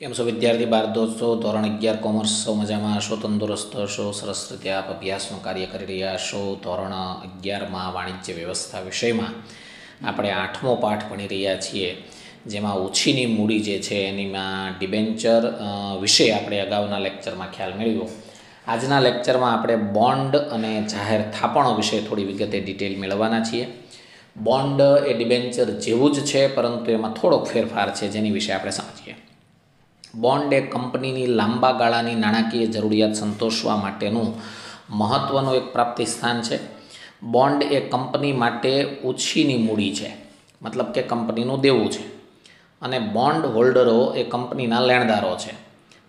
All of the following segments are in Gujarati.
કેમ છો વિદ્યાર્થી બાર દોસ્તો? ધોરણ અગિયાર કોમર્સ મજામાં. હશો તંદુરસ્ત હશો સરસ રીતે આપ અભ્યાસનું કાર્ય કરી રહ્યા હશો ધોરણ અગિયારમાં વાણિજ્ય વ્યવસ્થા વિષયમાં આપણે આઠમો પાઠ ભણી રહ્યા છીએ, જેમાં ઓછીની મૂડી જે છે એનીમાં ડિબેન્ચર વિશે આપણે અગાઉના લેક્ચરમાં ખ્યાલ મેળવ્યો. આજના લેક્ચરમાં આપણે બોન્ડ અને જાહેર થાપણો વિશે થોડી વિગતે ડિટેલ મેળવવાના છીએ. બોન્ડ એ ડિબેન્ચર જેવું જ છે, પરંતુ એમાં થોડોક ફેરફાર છે, જેની વિશે આપણે સમજીએ. બોન્ડ એ કંપનીની લાંબા ગાળાની નાણાકીય જરૂરિયાત સંતોષવા માટેનું મહત્ત્વનું એક પ્રાપ્તિ સ્થાન છે. બોન્ડ એ કંપની માટે ઓછીની મૂડી છે, મતલબ કે કંપનીનું દેવું છે. અને બોન્ડ હોલ્ડરો એ કંપનીના લેણદારો છે.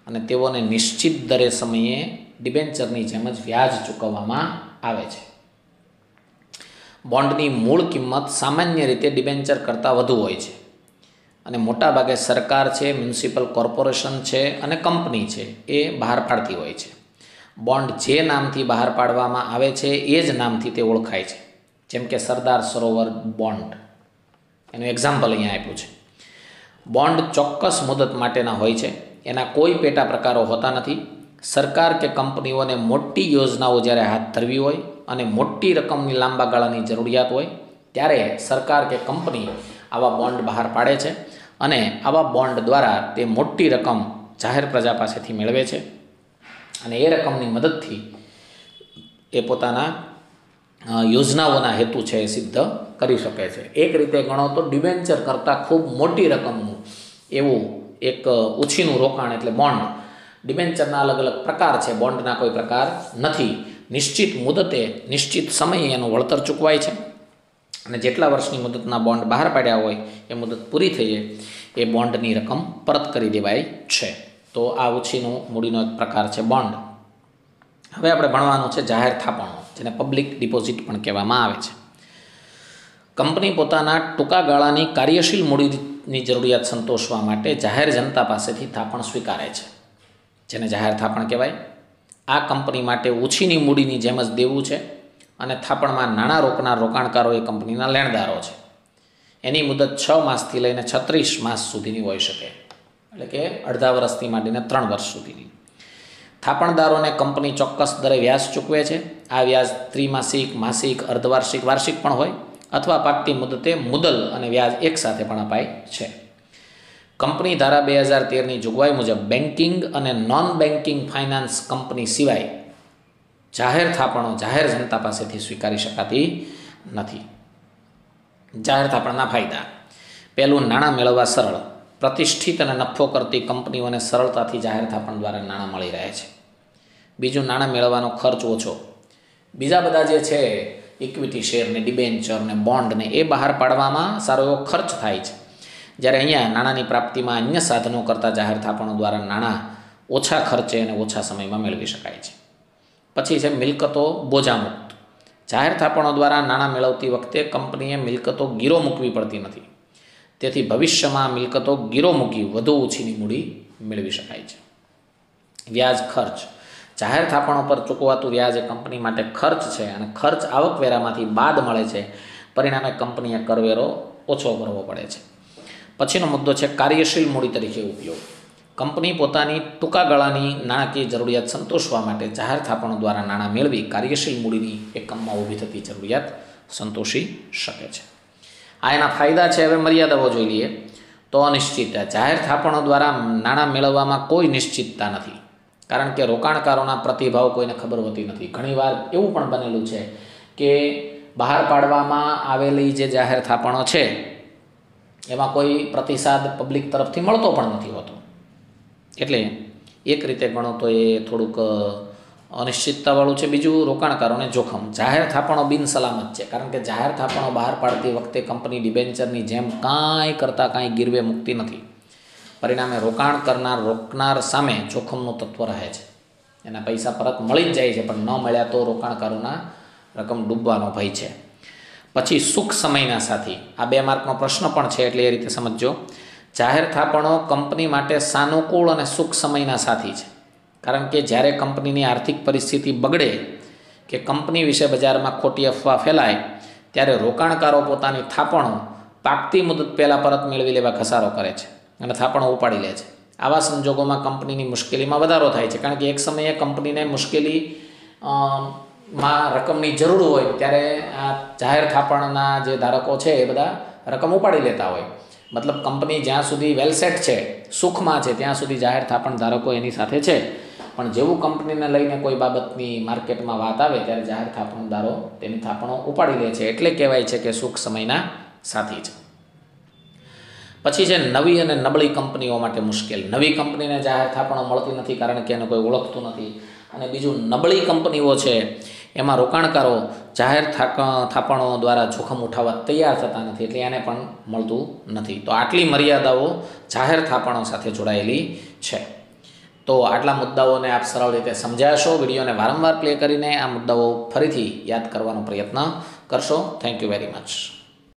અને તેઓને નિશ્ચિત દરે સમયે ડિબેન્ચરની જેમ જ વ્યાજ ચૂકવવામાં આવે છે. બોન્ડની મૂળ કિંમત સામાન્ય રીતે ડિબેન્ચર કરતાં વધુ હોય છે. અને મોટાભાગે સરકાર છે, મ્યુનિસિપલ કોર્પોરેશન છે અને કંપની છે, એ બહાર પાડતી હોય છે. બોન્ડ જે નામથી બહાર પાડવામાં આવે છે, એ જ નામથી તે ઓળખાય છે. જેમ કે સરદાર સરોવર બોન્ડ. એનું એક્ઝામ્પલ અહીંયા આપ્યું છે. બોન્ડ ચોક્કસ મુદત માટેના હોય છે. એના કોઈ પેટા પ્રકારો હોતા નથી. સરકાર કે કંપનીઓને મોટી યોજનાઓ જ્યારે હાથ ધરવી હોય અને મોટી રકમની લાંબા ગાળાની જરૂરિયાત હોય, ત્યારે સરકાર કે કંપની આવા બોન્ડ બહાર પાડે છે. અને આવા બોન્ડ દ્વારા તે મોટી રકમ જાહેર પ્રજા પાસેથી મેળવે છે. અને એ રકમની મદદથી એ પોતાના યોજનાઓના હેતુ છે એ સિદ્ધ કરી શકે છે. એક રીતે ગણો તો ડિબેન્ચર કરતાં ખૂબ મોટી રકમનું એવું એક ઓછીનું રોકાણ એટલે બોન્ડ ડિબેન્ચરના અલગ અલગ પ્રકાર છે. બોન્ડના કોઈ પ્રકાર નથી. નિશ્ચિત મુદતે, નિશ્ચિત સમયે એનું વળતર ચૂકવાય છે. અને જેટલા વર્ષની મુદતના બોન્ડ બહાર પાડ્યા હોય, એ મુદત પૂરી થઈએ એ બોન્ડની રકમ પરત કરી દેવાય છે. તો આ ઉછીનું મૂડીનો એક પ્રકાર છે બોન્ડ હવે આપણે ભણવાનું છે જાહેર થાપણો જેને પબ્લિક ડિપોઝિટ પણ કહેવામાં આવે છે. કંપની પોતાના ટૂંકા ગાળાની કાર્યશીલ મૂડીની જરૂરિયાત સંતોષવા માટે જાહેર જનતા પાસેથી થાપણ સ્વીકારે છે. જેને જાહેર થાપણ કહેવાય. આ કંપની માટે ઓછીની મૂડીની જેમ જ દેવું છે. અને થાપણમાં નાણાં રોકનાર રોકાણકારો એ કંપનીના લેણદારો છે. એની મુદત છ માસથી લઈને છત્રીસ માસ સુધીની હોઈ શકે. એટલે કે અડધા વર્ષથી માંડીને ત્રણ વર્ષ સુધીની. થાપણદારોને કંપની ચોક્કસ દરે વ્યાજ ચૂકવે છે. આ વ્યાજ ત્રિમાસિક, માસિક, અર્ધવાર્ષિક, વાર્ષિક પણ હોય અથવા પાકતી મુદતે મુદલ અને વ્યાજ એકસાથે પણ અપાય છે. કંપની ધારા બે હજાર તેરની જોગવાઈ મુજબ બેન્કિંગ અને નોન બેન્કિંગ ફાઇનાન્સ કંપની સિવાય જાહેર થાપણો જાહેર જનતા પાસેથી સ્વીકારી શકાતી નથી. જાહેર થાપણના ફાયદા. પહેલું, નાણાં મેળવવા સરળ. પ્રતિષ્ઠિત અને નફો કરતી કંપનીઓને સરળતાથી જાહેર થાપણ દ્વારા નાણાં મળી રહે છે. બીજું, નાણાં મેળવવાનો ખર્ચ ઓછો. બીજા બધા જે છે ઇક્વિટી શેર ને ડિબેન્ચર ને બોન્ડ ને એ બહાર પાડવામાં સારો એવો ખર્ચ થાય છે. જ્યારે અહીંયા નાણાંની પ્રાપ્તિમાં અન્ય સાધનો કરતાં જાહેર થાપણો દ્વારા નાણાં ઓછા ખર્ચે અને ઓછા સમયમાં મેળવી શકાય છે. પછી છે મિલકતો બોજામુક્ત. જાહેર થાપણો દ્વારા નાણાં મેળવતી વખતે કંપનીએ મિલકતો ગીરો મૂકવી પડતી નથી. તેથી ભવિષ્યમાં મિલકતો ગીરો મૂકી વધુ ઓછીની મૂડી મેળવી શકાય છે. વ્યાજ ખર્ચ. જાહેર થાપણો પર ચૂકવાતું વ્યાજ એ કંપની માટે ખર્ચ છે અને ખર્ચ આવકવેરામાંથી બાદ મળે છે. પરિણામે કંપનીએ કરવેરો ઓછો કરવો પડે છે. પછીનો મુદ્દો છે કાર્યશીલ મૂડી તરીકે ઉપયોગ. કંપની પોતાની ટૂંકા ગાળાની નાણાકીય જરૂરિયાત સંતોષવા માટે જાહેર થાપણો દ્વારા નાણાં મેળવી કાર્યશીલ મૂડીની એકમમાં ઊભી થતી જરૂરિયાત સંતોષી શકે છે. આ એના ફાયદા છે. હવે મર્યાદાઓ જોઈ લઈએ. તો અનિશ્ચિતતા જાહેર થાપણો દ્વારા નાણાં મેળવવામાં કોઈ નિશ્ચિતતા નથી. કારણ કે રોકાણકારોના પ્રતિભાવ કોઈને ખબર હોતી નથી. ઘણીવાર એવું પણ બનેલું છે કે બહાર પાડવામાં આવેલી જે જાહેર થાપણો છે, એમાં કોઈ પ્રતિસાદ પબ્લિક તરફથી મળતો પણ નથી હોતો. એટલે એક રીતે ગણો તો એ થોડુંક અનિશ્ચિતતાવાળું છે. બીજું રોકાણકારોને જોખમ. જાહેર થાપણો બિનસલામત છે. કારણ કે જાહેર થાપણો બહાર પાડતી વખતે કંપની ડિબેન્ચરની જેમ કાંઈ કરતાં કાંઈ ગીરવે મૂકતી નથી. પરિણામે રોકાણ કરનાર, રોકનાર સામે જોખમનું તત્વ રહે છે. એના પૈસા પરત મળી જ જાય છે, પણ ન મળ્યા તો રોકાણકારોના રકમ ડૂબવાનો ભય છે. પછી સુખ સમયના સાથી. આ બે માર્કનો પ્રશ્ન પણ છે, એટલે એ રીતે સમજજો. જાહેર થાપણો કંપની માટે સાનુકૂળ અને સુખ સમયના સાથી છે. કારણ કે જ્યારે કંપનીની આર્થિક પરિસ્થિતિ બગડે કે કંપની વિશે બજારમાં ખોટી અફવા ફેલાય, ત્યારે રોકાણકારો પોતાની થાપણો પાકતી મુદત પહેલાં પરત મેળવી લેવા ઘસારો કરે છે અને થાપણો ઉપાડી લે છે. આવા સંજોગોમાં કંપનીની મુશ્કેલીમાં વધારો થાય છે. કારણ કે એક સમયે કંપનીને મુશ્કેલી માં રકમની જરૂર હોય, ત્યારે આ જાહેર થાપણના જે ધારકો છે એ બધા રકમ ઉપાડી લેતા હોય. મતલબ કંપની જ્યાં સુધી વેલસેટ છે, સુખમાં છે, ત્યાં સુધી જાહેર થાપણ ધારકો એની સાથે છે. પણ જેવું કંપનીને લઈને કોઈ બાબતની માર્કેટમાં વાત આવે, ત્યારે જાહેર થાપણદારો તેની થાપણો ઉપાડી લે છે. એટલે કહેવાય છે કે સુખ સમયના સાથી છે. પછી છે નવી અને નબળી કંપનીઓ માટે મુશ્કેલ. નવી કંપનીને જાહેર થાપણો મળતી નથી કારણ કે એને કોઈ ઓળખતું નથી. અને બીજું નબળી કંપનીઓ છે, એમાં રોકાણકારો જાહેર થાપણો દ્વારા જોખમ ઉઠાવવા તૈયાર થતા નથી એટલે એને પણ મળતું નથી. તો આટલી મર્યાદાઓ જાહેર થાપણો સાથે જોડાયેલી છે. તો આટલા મુદ્દાઓને આપ સરળ રીતે સમજાશો વિડીયોને વારંવાર પ્લે કરીને આ મુદ્દાઓ ફરીથી યાદ કરવાનો પ્રયત્ન કરશો. Thank you very much